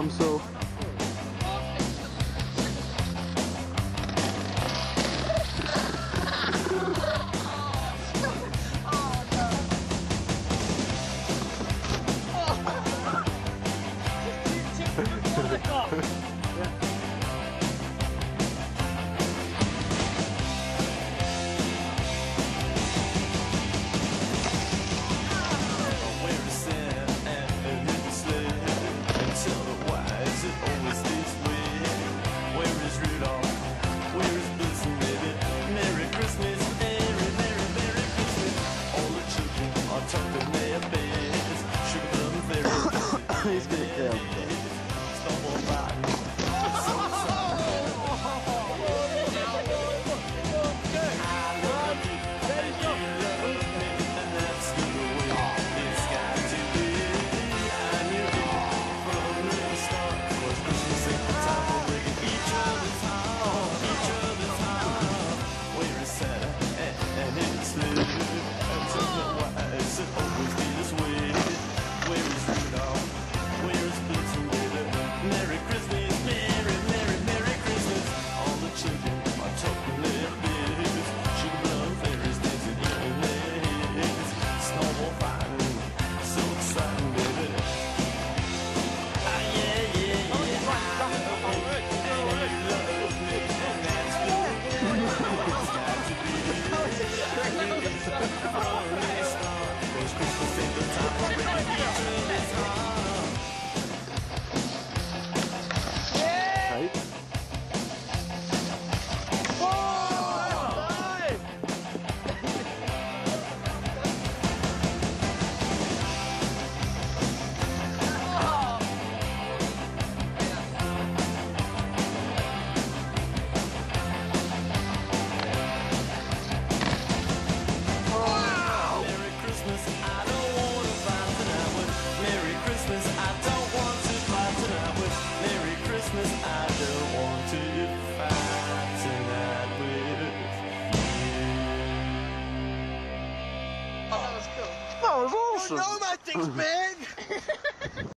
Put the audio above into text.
from so He's gonna kill me. was oh, awesome. I know my thing's big.